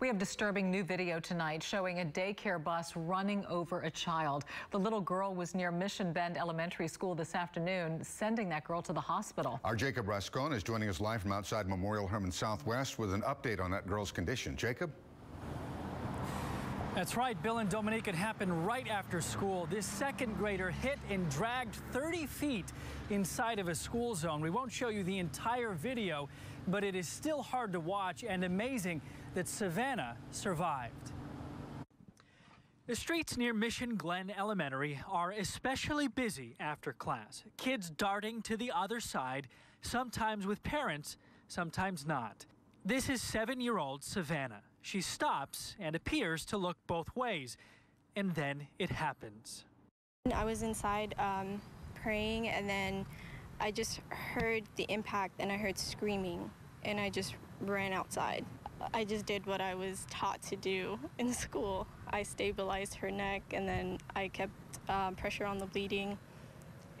We have disturbing new video tonight showing a daycare bus running over a child. The little girl was near Mission Bend Elementary School this afternoon, sending that girl to the hospital. Our Jacob Rascon is joining us live from outside Memorial Hermann Southwest with an update on that girl's condition. Jacob? That's right, Bill and Dominique. It happened right after school. This second grader hit and dragged 30 feet inside of a school zone. We won't show you the entire video, but it is still hard to watch and amazing that Savannah survived. The streets near Mission Glen Elementary are especially busy after class. Kids darting to the other side, sometimes with parents, sometimes not. This is seven year old Savannah. She stops and appears to look both ways, and then it happens. I was inside um, praying, and then I just heard the impact and I heard screaming, and I just ran outside. I just did what I was taught to do in school. I stabilized her neck, and then I kept um, pressure on the bleeding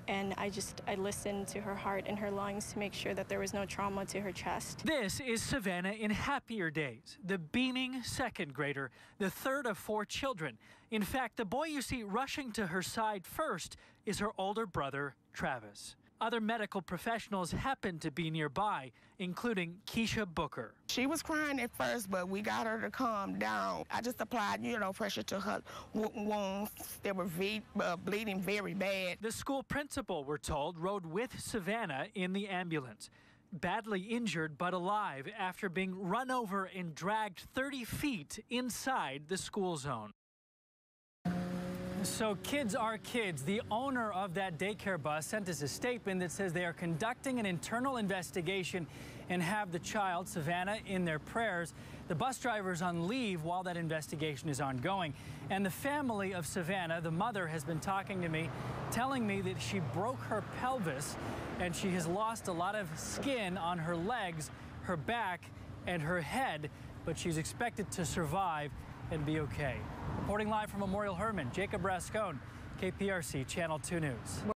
and I just I listened to her heart and her lungs to make sure that there was no trauma to her chest. This is Savannah in happier days, the beaming second grader, the third of four children. In fact, the boy you see rushing to her side first is her older brother, Travis. Other medical professionals happened to be nearby, including Keisha Booker. She was crying at first, but we got her to calm down. I just applied, you know, pressure to her wounds. They were uh, bleeding very bad. The school principal, we're told, rode with Savannah in the ambulance. Badly injured but alive after being run over and dragged 30 feet inside the school zone. So kids are kids. The owner of that daycare bus sent us a statement that says they are conducting an internal investigation and have the child, Savannah, in their prayers. The bus driver is on leave while that investigation is ongoing. And the family of Savannah, the mother, has been talking to me, telling me that she broke her pelvis and she has lost a lot of skin on her legs, her back, and her head, but she's expected to survive and be okay. Reporting live from Memorial Hermann, Jacob Rascon, KPRC Channel 2 News.